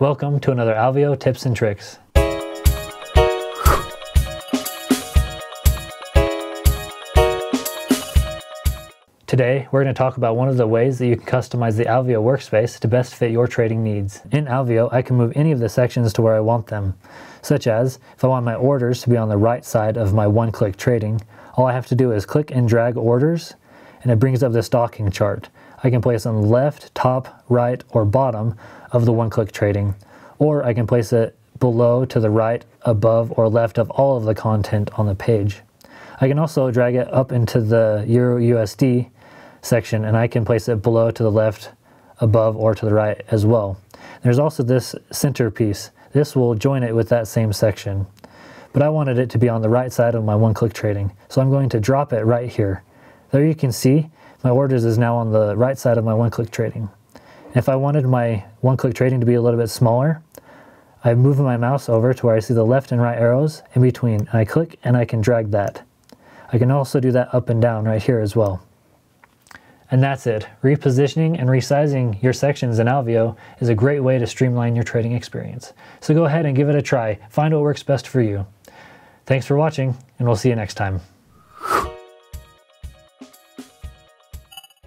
Welcome to another Alveo Tips and Tricks. Today, we're going to talk about one of the ways that you can customize the Alveo workspace to best fit your trading needs. In Alveo, I can move any of the sections to where I want them, such as if I want my orders to be on the right side of my one-click trading, all I have to do is click and drag orders, and it brings up this docking chart. I can place on left, top, right, or bottom of the one-click trading, or I can place it below, to the right, above, or left of all of the content on the page. I can also drag it up into the Euro USD section and I can place it below to the left, above, or to the right as well. There's also this center piece. This will join it with that same section. But I wanted it to be on the right side of my one-click trading. So I'm going to drop it right here. There you can see my orders is now on the right side of my one-click trading. If I wanted my one-click trading to be a little bit smaller, I move my mouse over to where I see the left and right arrows in between, and I click and I can drag that. I can also do that up and down right here as well. And that's it. Repositioning and resizing your sections in Alveo is a great way to streamline your trading experience. So go ahead and give it a try. Find what works best for you. Thanks for watching, and we'll see you next time.